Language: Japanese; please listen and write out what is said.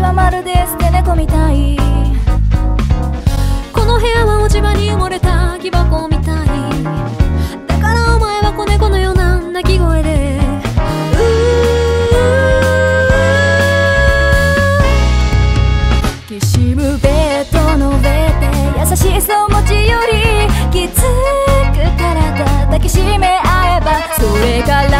はまるで捨て猫みたい。この部屋は落ち葉に埋もれた木箱みたい。だからお前は子猫のような鳴き声で。きしむベッドの上で優しそう持ちよりきつく体抱きしめ合えばそれから